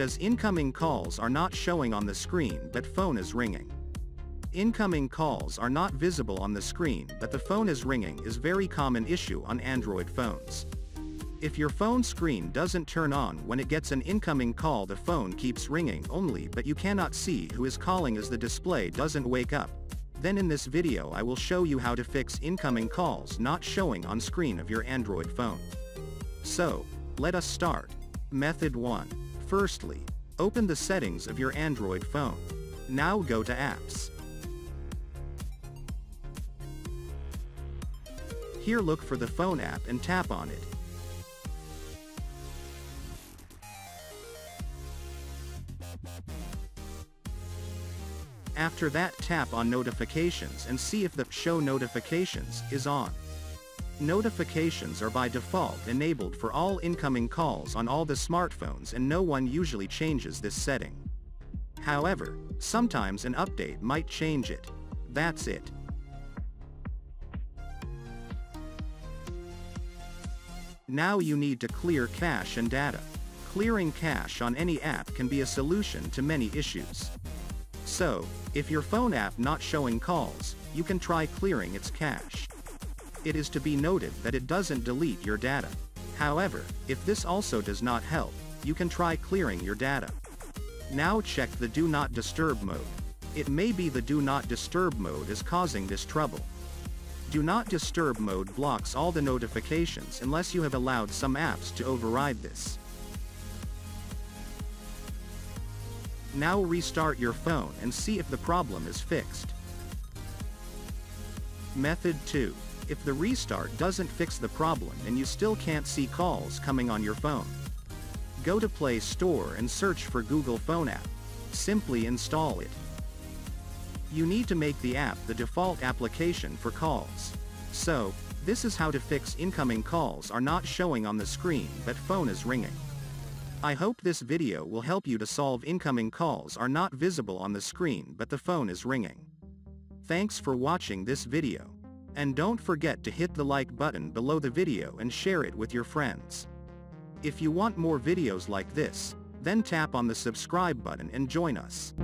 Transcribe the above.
Does incoming calls are not showing on the screen but phone is ringing. Incoming calls are not visible on the screen but the phone is ringing is very common issue on Android phones. If your phone screen doesn't turn on when it gets an incoming call the phone keeps ringing only but you cannot see who is calling as the display doesn't wake up. Then in this video I will show you how to fix incoming calls not showing on screen of your Android phone. So, let us start. Method 1. Firstly, open the settings of your Android phone. Now go to apps. Here look for the phone app and tap on it. After that tap on notifications and see if the show notifications is on. Notifications are by default enabled for all incoming calls on all the smartphones and no one usually changes this setting. However, sometimes an update might change it. That's it. Now you need to clear cache and data. Clearing cache on any app can be a solution to many issues. So, if your phone app not showing calls, you can try clearing its cache. It is to be noted that it doesn't delete your data. However, if this also does not help, you can try clearing your data. Now check the Do Not Disturb mode. It may be the Do Not Disturb mode is causing this trouble. Do Not Disturb mode blocks all the notifications unless you have allowed some apps to override this. Now restart your phone and see if the problem is fixed. Method 2. If the restart doesn't fix the problem and you still can't see calls coming on your phone, go to Play Store and search for Google Phone app. Simply install it. You need to make the app the default application for calls. So, this is how to fix incoming calls are not showing on the screen but phone is ringing. I hope this video will help you to solve incoming calls are not visible on the screen but the phone is ringing. Thanks for watching this video. And don't forget to hit the like button below the video and share it with your friends. If you want more videos like this, then tap on the subscribe button and join us.